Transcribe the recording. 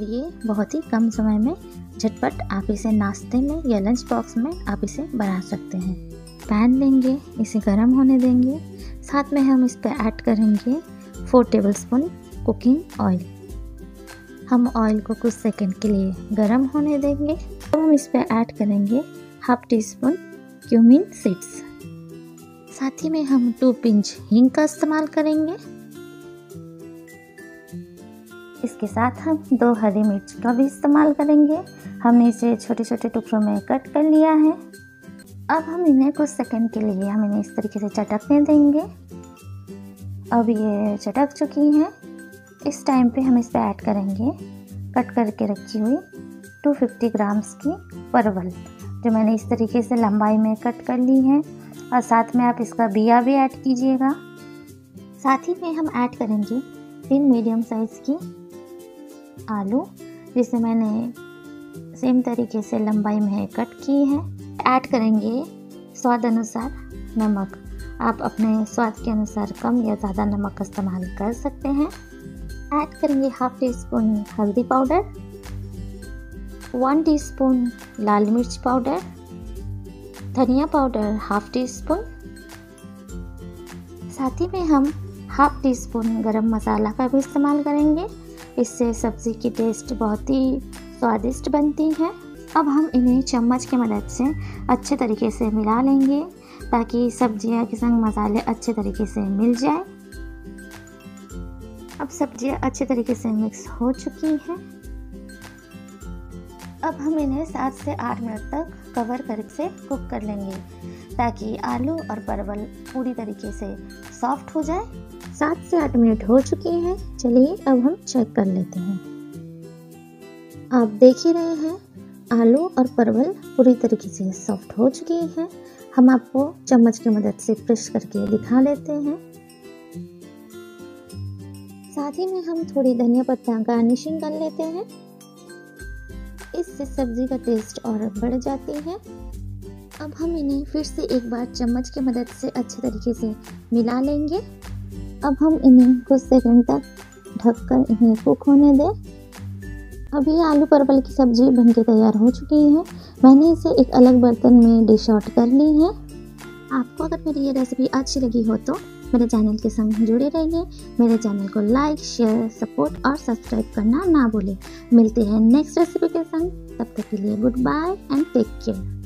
और ये बहुत ही कम समय में झटपट आप इसे नाश्ते में या लंच बॉक्स में आप इसे बना सकते हैं। पैन लेंगे, इसे गर्म होने देंगे। साथ में हम इस पर ऐड करेंगे four tablespoon cooking oil हम ऑयल को कुछ सेकंड के लिए गर्म होने देंगे। अब तो हम इस पर ऐड करेंगे half teaspoon cumin seeds साथ ही में हम टू पिंच हींग का इस्तेमाल करेंगे। इसके साथ हम दो हरी मिर्च का भी इस्तेमाल करेंगे। हमने इसे छोटे छोटे टुकड़ों में कट कर लिया है। अब हम इन्हें कुछ सेकंड के लिए हम इन्हें इस तरीके से चटकने देंगे। अब ये चटक चुकी हैं। इस टाइम पे हम इस पर ऐड करेंगे। कट करके रखी हुई 250 ग्राम्स की परवल, जो मैंने इस तरीके से लंबाई में कट कर ली है। और साथ में आप इसका बिया भी ऐड कीजिएगा। साथ ही में हम ऐड करेंगे तीन मीडियम साइज़ की आलू, जिसे मैंने सेम तरीके से लंबाई में कट की है। ऐड करेंगे स्वाद अनुसार नमक। आप अपने स्वाद के अनुसार कम या ज़्यादा नमक इस्तेमाल कर सकते हैं। ऐड करेंगे हाफ़ टी स्पून हल्दी पाउडर वन टीस्पून लाल मिर्च पाउडर धनिया पाउडर हाफ़ टी स्पून साथ ही में हम हाफ़ टी स्पून गरम मसाला का भी इस्तेमाल करेंगे। इससे सब्ज़ी की टेस्ट बहुत ही स्वादिष्ट बनती है। अब हम इन्हें चम्मच की मदद से अच्छे तरीके से मिला लेंगे ताकि सब्ज़ियाँ के संग मसाले अच्छे तरीके से मिल जाए। अब सब्ज़ियाँ अच्छे तरीके से मिक्स हो चुकी हैं। अब हम इन्हें सात से आठ मिनट तक कवर करके कुक कर लेंगे ताकि आलू और परवल पूरी तरीके से सॉफ्ट हो जाए। सात से आठ मिनट हो चुके हैं। चलिए अब हम चेक कर लेते हैं। आप देख ही रहे हैं, आलू और परवल पूरी तरीके से सॉफ्ट हो चुके हैं। हम आपको चम्मच की मदद से प्रेस करके दिखा देते हैं। साथ ही में हम थोड़ी धनिया पत्ता गार्निशिंग कर लेते हैं। इससे सब्ज़ी का टेस्ट और बढ़ जाती है। अब हम इन्हें फिर से एक बार चम्मच की मदद से अच्छे तरीके से मिला लेंगे। अब हम इन्हें कुछ सेकंड तक ढककर इन्हें कुक होने दें। अब ये आलू परवल की सब्ज़ी बनके तैयार हो चुकी है। मैंने इसे एक अलग बर्तन में डिश आउट कर ली है। आपको अगर मेरी ये रेसिपी अच्छी लगी हो तो मेरे चैनल के संग जुड़े रहिए। मेरे चैनल को लाइक शेयर सपोर्ट और सब्सक्राइब करना ना भूलें। मिलते हैं नेक्स्ट रेसिपी के संग। तब तक के लिए goodbye and take care